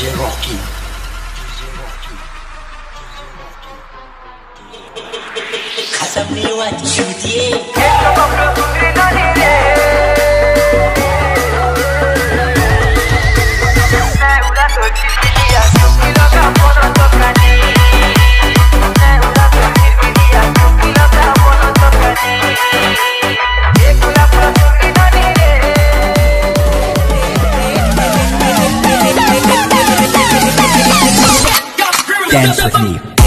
Yeah. dance with me.